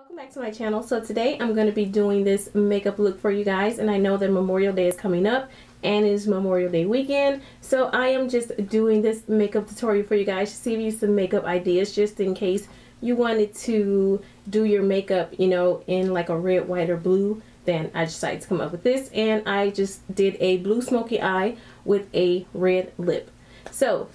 Welcome back to my channel. So today I'm going to be doing this makeup look for you guys and I know that Memorial Day is coming up and it's Memorial Day weekend. So I am just doing this makeup tutorial for you guys to see you some makeup ideas just in case you wanted to do your makeup, you know, in like a red, white, or blue. Then I decided to come up with this and I just did a blue smoky eye with a red lip. So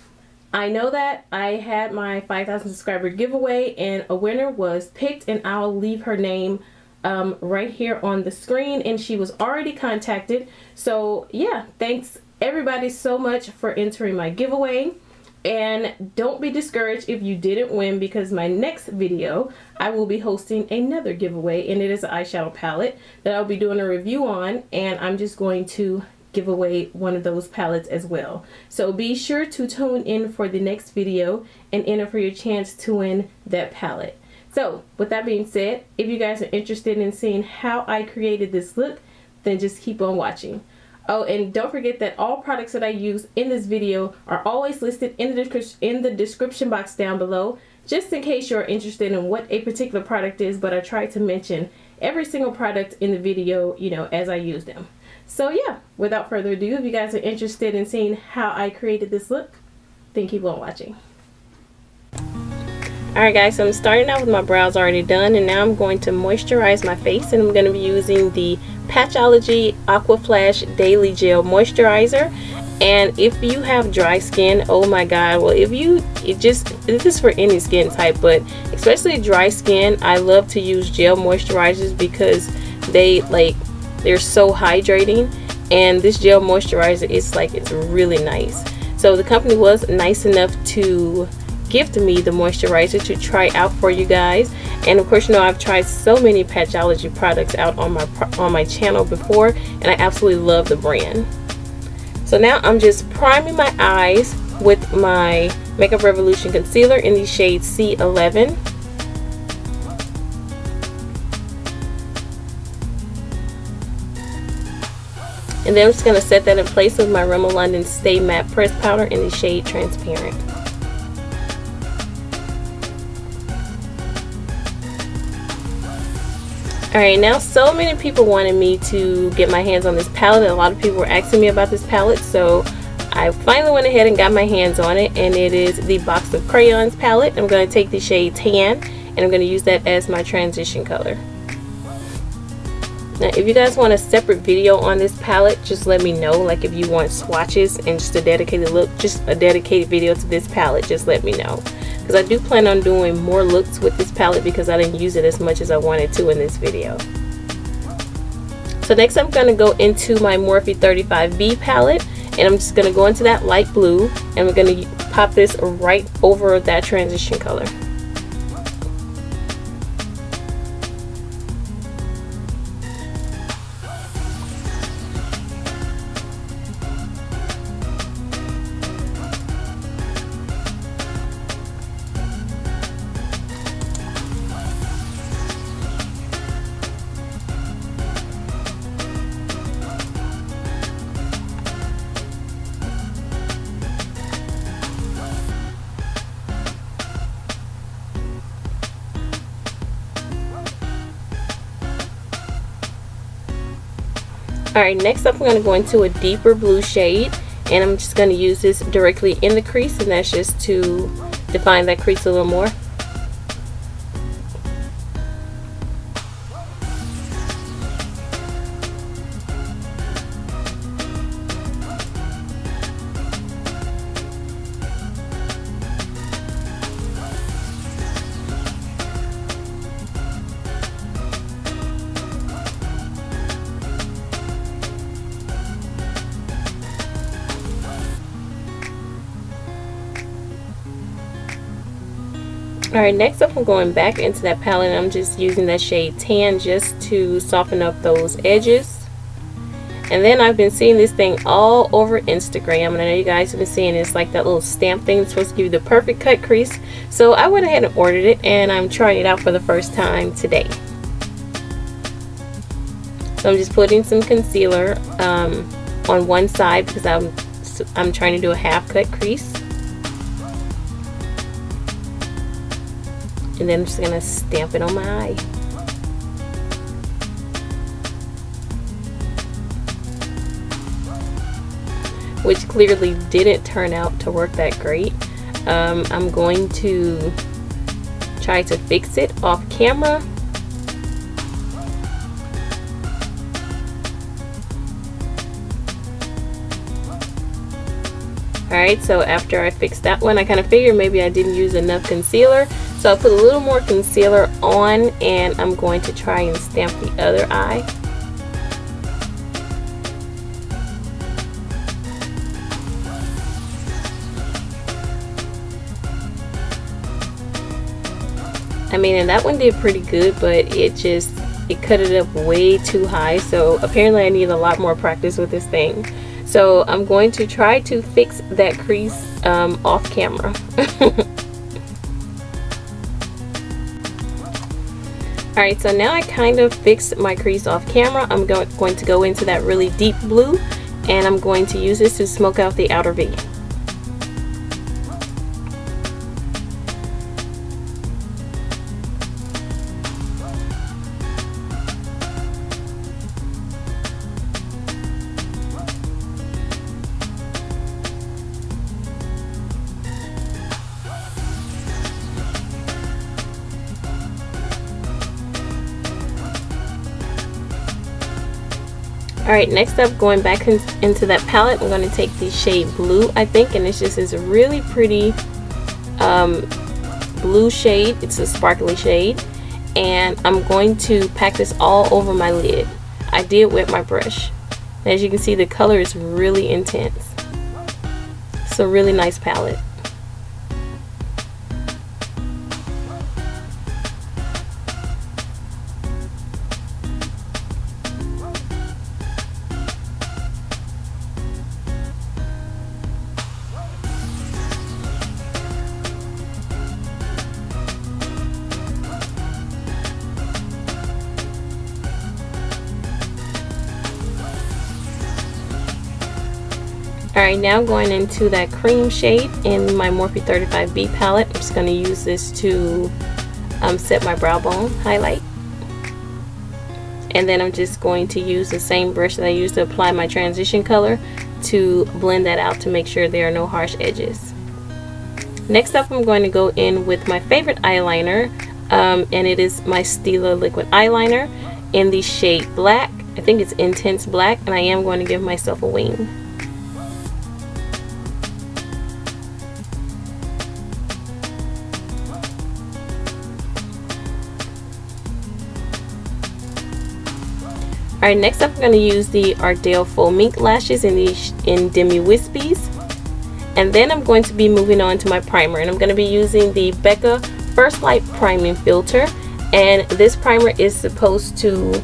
I know that I had my 5,000 subscriber giveaway and a winner was picked and I'll leave her name um, right here on the screen and she was already contacted. So yeah, thanks everybody so much for entering my giveaway. And don't be discouraged if you didn't win because my next video, I will be hosting another giveaway and it is an eyeshadow palette that I'll be doing a review on and I'm just going to give away one of those palettes as well. So be sure to tune in for the next video and enter for your chance to win that palette. So with that being said, if you guys are interested in seeing how I created this look, then just keep on watching. Oh, and don't forget that all products that I use in this video are always listed in the, in the description box down below, just in case you're interested in what a particular product is, but I try to mention every single product in the video, you know, as I use them. So yeah, without further ado, if you guys are interested in seeing how I created this look, then keep on watching. Alright guys, so I'm starting out with my brows already done and now I'm going to moisturize my face and I'm going to be using the Patchology Aqua Flash Daily Gel Moisturizer and if you have dry skin oh my god well if you it just this is for any skin type but especially dry skin I love to use gel moisturizers because they like they're so hydrating and this gel moisturizer is like it's really nice. So the company was nice enough to gift me the moisturizer to try out for you guys. And of course you know I've tried so many Patchology products out on my on my channel before and I absolutely love the brand. So now I'm just priming my eyes with my Makeup Revolution concealer in the shade C11 and then I'm just going to set that in place with my Rimmel London Stay Matte Press Powder in the shade Transparent. Alright, now so many people wanted me to get my hands on this palette. and A lot of people were asking me about this palette, so I finally went ahead and got my hands on it, and it is the Box of Crayons palette. I'm going to take the shade Tan, and I'm going to use that as my transition color. Now, if you guys want a separate video on this palette, just let me know. Like if you want swatches and just a dedicated look, just a dedicated video to this palette, just let me know because I do plan on doing more looks with this palette because I didn't use it as much as I wanted to in this video. So next I'm going to go into my Morphe 35B palette and I'm just going to go into that light blue and we're going to pop this right over that transition color. Alright, next up I'm going to go into a deeper blue shade and I'm just going to use this directly in the crease and that's just to define that crease a little more. Alright, next up I'm going back into that palette I'm just using that shade Tan just to soften up those edges. And then I've been seeing this thing all over Instagram and I know you guys have been seeing it's like that little stamp thing that's supposed to give you the perfect cut crease. So I went ahead and ordered it and I'm trying it out for the first time today. So I'm just putting some concealer um, on one side because I'm, I'm trying to do a half cut crease. And then I'm just gonna stamp it on my eye. Which clearly didn't turn out to work that great. Um, I'm going to try to fix it off camera. Alright, so after I fixed that one, I kind of figured maybe I didn't use enough concealer. So I put a little more concealer on and I'm going to try and stamp the other eye. I mean, and that one did pretty good, but it just, it cut it up way too high. So apparently I need a lot more practice with this thing. So I'm going to try to fix that crease um, off camera. Alright, so now I kind of fixed my crease off camera. I'm go going to go into that really deep blue and I'm going to use this to smoke out the outer V. Alright, next up, going back in, into that palette, I'm going to take the shade Blue, I think, and it's just this really pretty um, blue shade. It's a sparkly shade. And I'm going to pack this all over my lid. I did wet my brush. As you can see, the color is really intense. It's a really nice palette. Alright, now going into that cream shade in my Morphe 35B palette. I'm just going to use this to um, set my brow bone highlight. And then I'm just going to use the same brush that I used to apply my transition color to blend that out to make sure there are no harsh edges. Next up, I'm going to go in with my favorite eyeliner, um, and it is my Stila liquid eyeliner in the shade black. I think it's intense black, and I am going to give myself a wing. Alright, next up I'm going to use the Ardell Faux Mink Lashes in, the, in Demi Wispies. And then I'm going to be moving on to my primer. And I'm going to be using the Becca First Light Priming Filter. And this primer is supposed to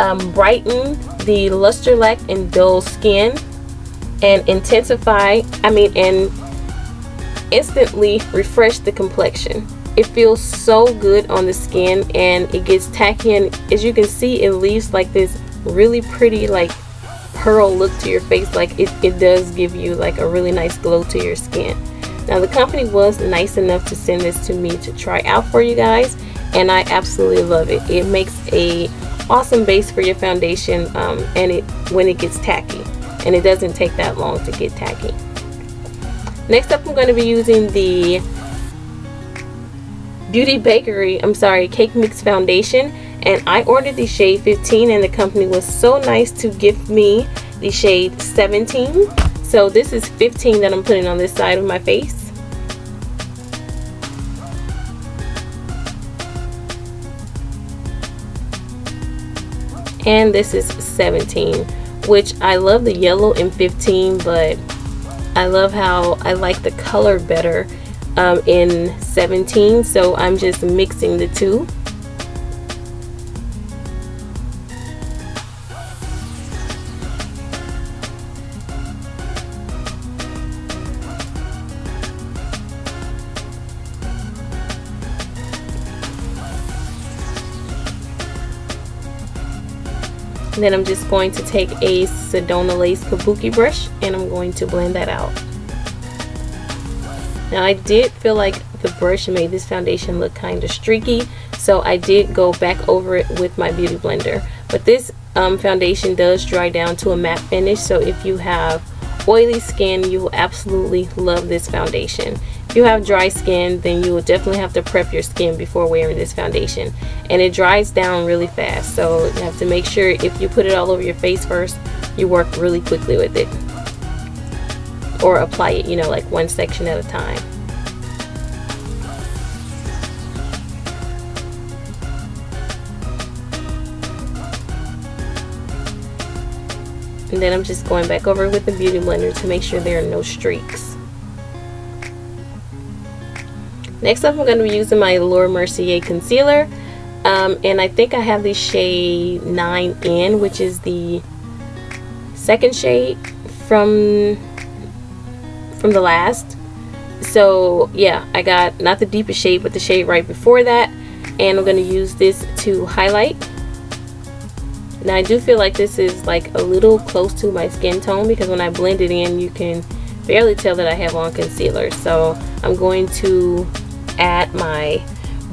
um, brighten the luster lack and dull skin and intensify, I mean, and instantly refresh the complexion. It feels so good on the skin and it gets tacky and as you can see it leaves like this really pretty like pearl look to your face like it, it does give you like a really nice glow to your skin. Now the company was nice enough to send this to me to try out for you guys and I absolutely love it. It makes a awesome base for your foundation um, and it when it gets tacky and it doesn't take that long to get tacky. Next up I'm going to be using the Beauty Bakerie I'm sorry Cake Mix Foundation and I ordered the shade 15 and the company was so nice to give me the shade 17 so this is 15 that I'm putting on this side of my face. And this is 17 which I love the yellow in 15 but I love how I like the color better um, in 17 so I'm just mixing the two And then I'm just going to take a Sedona Lace Kabuki brush and I'm going to blend that out. Now I did feel like the brush made this foundation look kind of streaky so I did go back over it with my beauty blender but this um, foundation does dry down to a matte finish so if you have oily skin, you will absolutely love this foundation. You have dry skin, then you will definitely have to prep your skin before wearing this foundation. And it dries down really fast, so you have to make sure if you put it all over your face first, you work really quickly with it. Or apply it, you know, like one section at a time. And then I'm just going back over with the Beauty Blender to make sure there are no streaks. Next up, I'm going to be using my Laura Mercier concealer. Um, and I think I have the shade 9N, which is the second shade from from the last. So yeah, I got not the deepest shade, but the shade right before that. And I'm going to use this to highlight. Now I do feel like this is like a little close to my skin tone because when I blend it in you can barely tell that I have on concealer. So I'm going to add my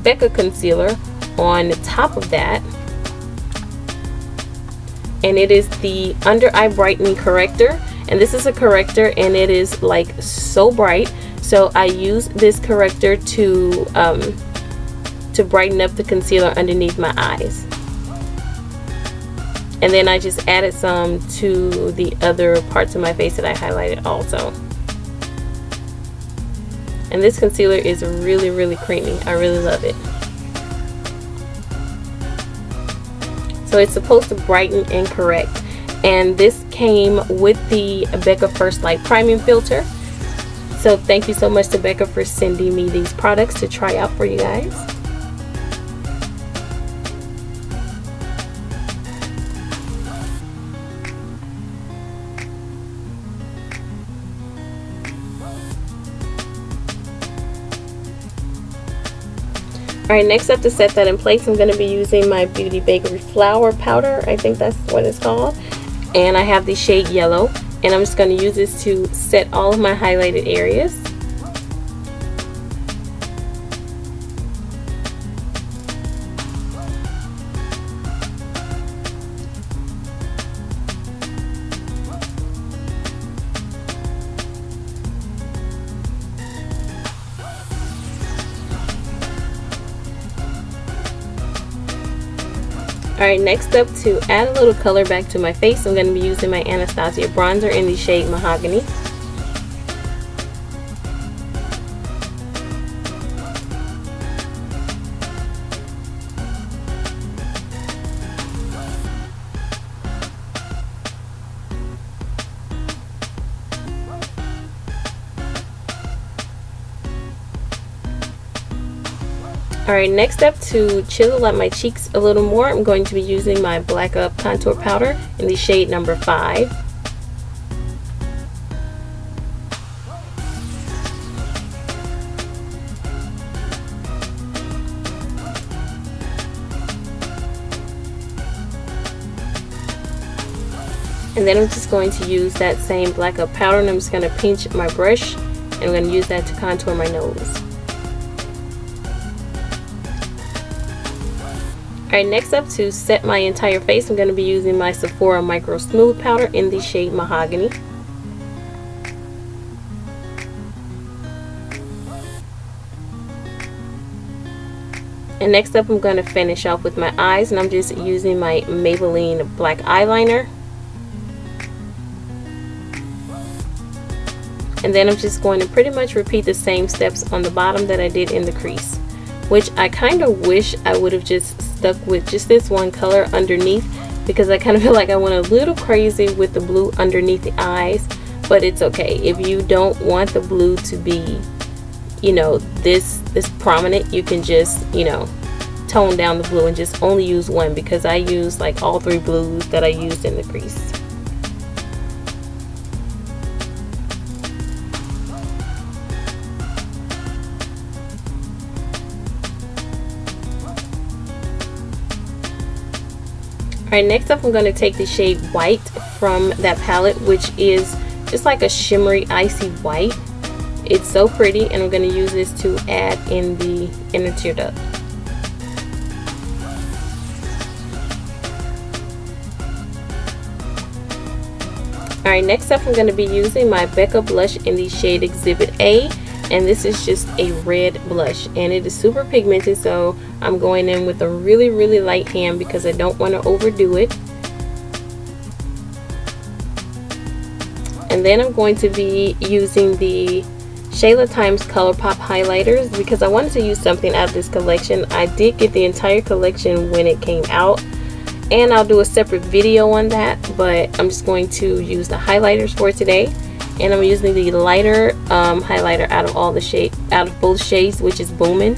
Becca concealer on top of that. And it is the under eye brightening corrector. And this is a corrector and it is like so bright. So I use this corrector to um, to brighten up the concealer underneath my eyes and then I just added some to the other parts of my face that I highlighted also and this concealer is really really creamy. I really love it. So it's supposed to brighten and correct. And this came with the Becca First Light priming filter. So thank you so much to Becca for sending me these products to try out for you guys Alright, next up to set that in place, I'm going to be using my Beauty Bakerie Flour Powder. I think that's what it's called. And I have the shade Yellow. And I'm just going to use this to set all of my highlighted areas. Alright, next up to add a little color back to my face, I'm going to be using my Anastasia bronzer in the shade Mahogany. Alright, next up to chisel out my cheeks a little more, I'm going to be using my Black Up Contour Powder in the shade number 5. And then I'm just going to use that same Black Up powder and I'm just going to pinch my brush and I'm going to use that to contour my nose. Alright, next up to set my entire face, I'm going to be using my Sephora Micro Smooth Powder in the shade Mahogany. And next up I'm going to finish off with my eyes and I'm just using my Maybelline black eyeliner. And then I'm just going to pretty much repeat the same steps on the bottom that I did in the crease. Which I kind of wish I would have just stuck with just this one color underneath because I kind of feel like I went a little crazy with the blue underneath the eyes but it's okay. If you don't want the blue to be you know this this prominent you can just you know tone down the blue and just only use one because I use like all three blues that I used in the crease Alright, next up I'm going to take the shade White from that palette, which is just like a shimmery icy white. It's so pretty and I'm going to use this to add in the inner tear duct. Alright, next up I'm going to be using my Becca blush in the shade Exhibit A. And this is just a red blush. And it is super pigmented, so I'm going in with a really, really light hand because I don't want to overdo it. And then I'm going to be using the Shayla Times ColourPop highlighters because I wanted to use something out of this collection. I did get the entire collection when it came out and I'll do a separate video on that but I'm just going to use the highlighters for today and I'm using the lighter um, highlighter out of all the shade out of both shades which is Boomin'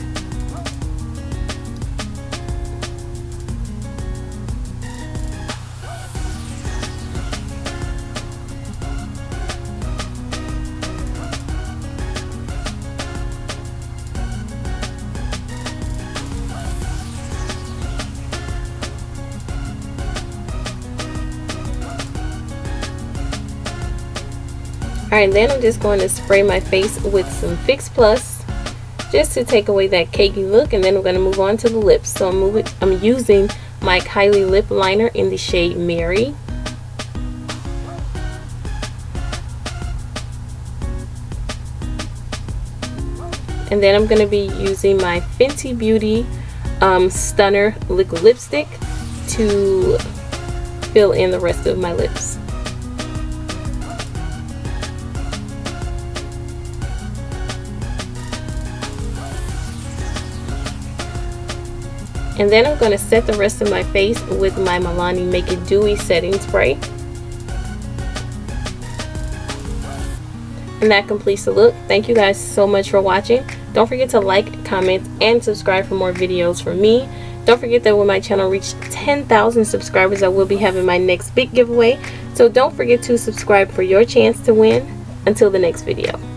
Alright, then I'm just going to spray my face with some Fix Plus just to take away that cakey look and then I'm going to move on to the lips. So I'm, moving, I'm using my Kylie lip liner in the shade Mary. And then I'm going to be using my Fenty Beauty um, Stunner Liquid Lipstick to fill in the rest of my lips. And then I'm going to set the rest of my face with my Milani Make It Dewy Setting Spray. And that completes the look. Thank you guys so much for watching. Don't forget to like, comment, and subscribe for more videos from me. Don't forget that when my channel reaches 10,000 subscribers, I will be having my next big giveaway. So don't forget to subscribe for your chance to win. Until the next video.